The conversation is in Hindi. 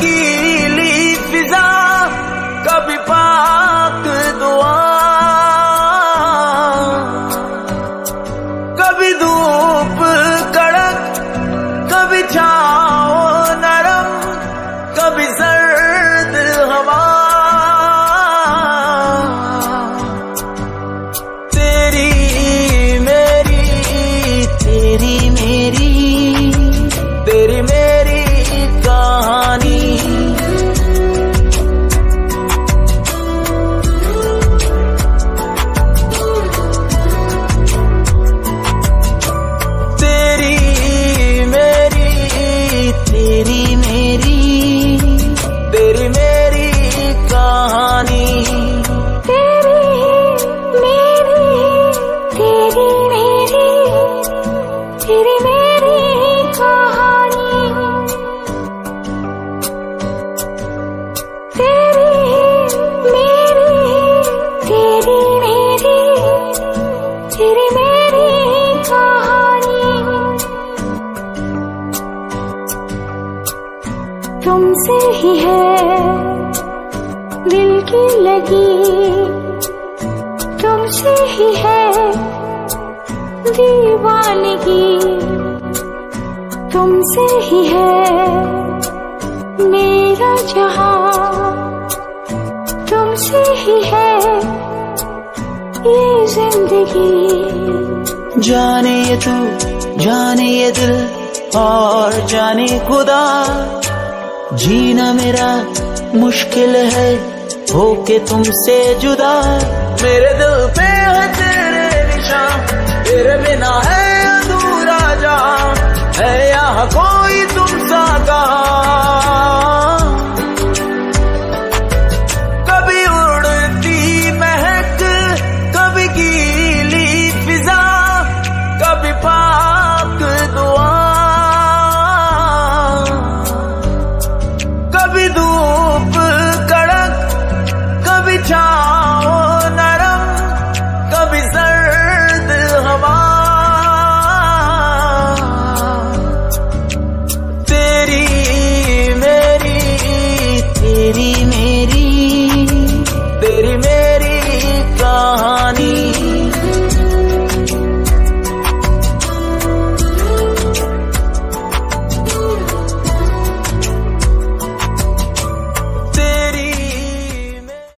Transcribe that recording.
जिंदगी ही है। दिल की लगी तुमसे ही है। दीवानगी तुमसे ही है। मेरा जहाँ तुमसे ही है। ये ज़िंदगी। जाने ये तू, जाने ये दिल, और जाने खुदा। जीना मेरा मुश्किल है हो के तुमसे जुदा। मेरे दिल पे है तेरे निशान, तेरे बिना है अधूरा जहाँ 跳